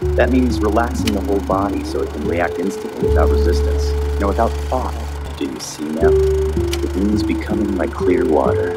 That means relaxing the whole body so it can react instantly without resistance. Now, without thought. Do you see now? It means becoming like clear water.